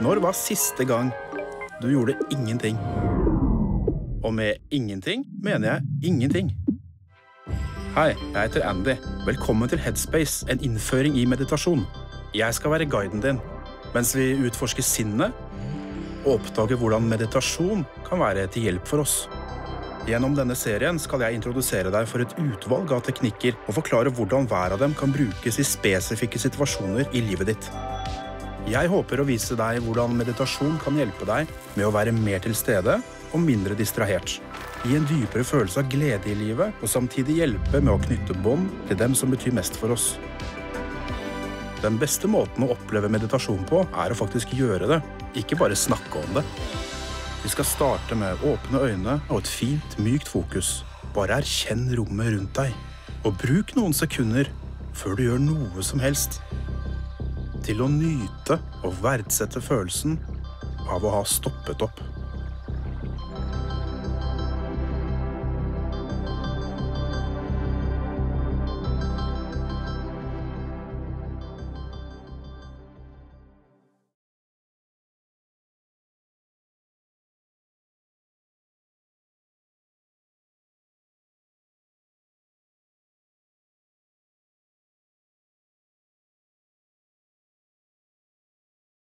Når var siste gang du gjorde ingenting? Og med ingenting mener jeg ingenting. Hei, jeg heter Andy. Velkommen til Headspace, en innføring i meditasjon. Jeg skal være guiden din, mens vi utforsker sinnet og oppdager hvordan meditasjon kan være til hjelp for oss. Gjennom denne serien skal jeg introdusere deg for et utvalg av teknikker og forklare hvordan hver av dem kan brukes i spesifikke situasjoner i livet ditt. Jeg håper å vise deg hvordan meditasjon kan hjelpe deg med å være mer til stede og mindre distrahert. Gi en dypere følelse av glede i livet, og samtidig hjelpe med å knytte bånd til dem som betyr mest for oss. Den beste måten å oppleve meditasjon på, er å faktisk gjøre det, ikke bare snakke om det. Vi skal starte med åpne øyne og et fint, mykt fokus. Bare erkjenn rommet rundt deg, og bruk noen sekunder før du gjør noe som helst til å nyte og verdsette følelsen av å ha stoppet opp.